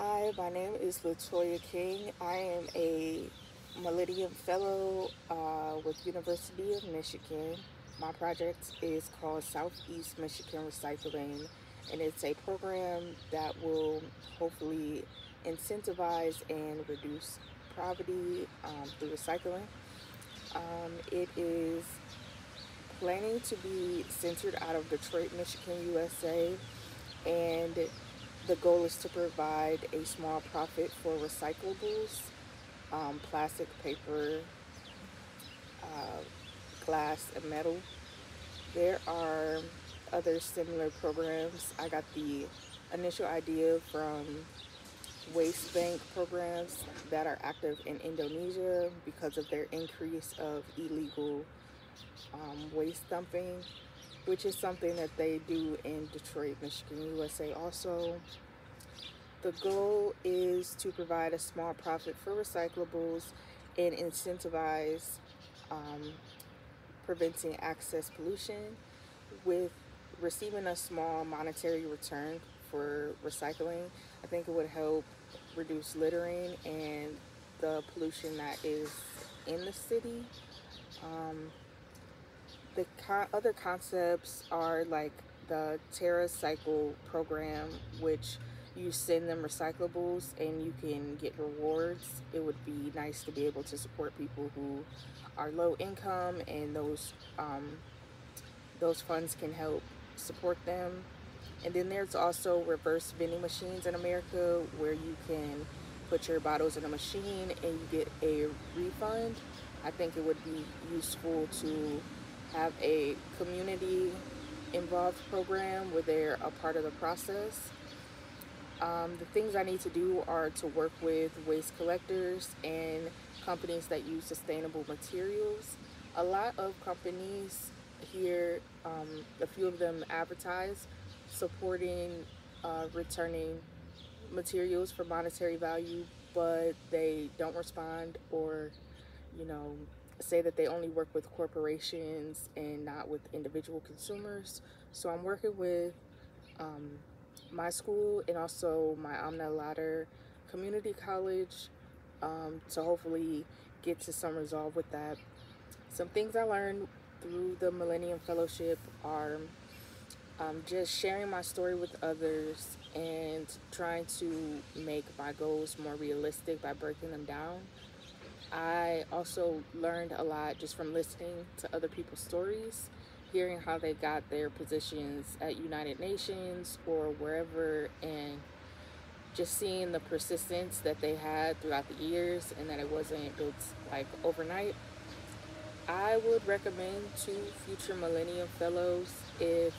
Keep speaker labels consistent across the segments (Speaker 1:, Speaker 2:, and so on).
Speaker 1: Hi, my name is Latoya King. I am a Millennium Fellow uh, with University of Michigan. My project is called Southeast Michigan Recycling, and it's a program that will hopefully incentivize and reduce poverty um, through recycling. Um, it is planning to be centered out of Detroit, Michigan, USA, and the goal is to provide a small profit for recyclables, um, plastic, paper, uh, glass, and metal. There are other similar programs. I got the initial idea from waste bank programs that are active in Indonesia because of their increase of illegal um, waste dumping, which is something that they do in Detroit, Michigan, USA also. The goal is to provide a small profit for recyclables and incentivize um, preventing access pollution with receiving a small monetary return for recycling. I think it would help reduce littering and the pollution that is in the city. Um, the co other concepts are like the TerraCycle program, which you send them recyclables and you can get rewards. It would be nice to be able to support people who are low income and those um, those funds can help support them. And then there's also reverse vending machines in America where you can put your bottles in a machine and you get a refund. I think it would be useful to have a community involved program where they're a part of the process. Um, the things I need to do are to work with waste collectors and companies that use sustainable materials. A lot of companies here, um, a few of them advertise supporting uh, returning materials for monetary value, but they don't respond or, you know, say that they only work with corporations and not with individual consumers. So I'm working with um, my school and also my Amna Ladder Community College um, to hopefully get to some resolve with that. Some things I learned through the Millennium Fellowship are um, just sharing my story with others and trying to make my goals more realistic by breaking them down. I also learned a lot just from listening to other people's stories, hearing how they got their positions at United Nations or wherever, and just seeing the persistence that they had throughout the years and that it wasn't built like overnight. I would recommend to future Millennium Fellows if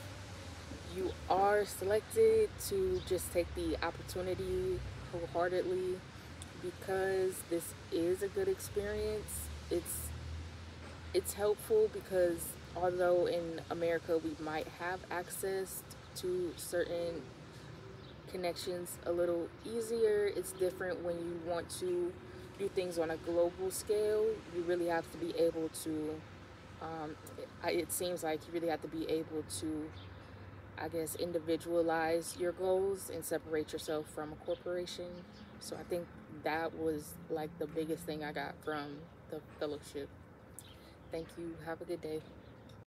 Speaker 1: you are selected to just take the opportunity wholeheartedly because this is a good experience. It's it's helpful because although in America we might have access to certain connections a little easier, it's different when you want to do things on a global scale. You really have to be able to um, it, it seems like you really have to be able to I guess individualize your goals and separate yourself from a corporation. So I think that was like the biggest thing I got from the fellowship. Thank you. Have a good day.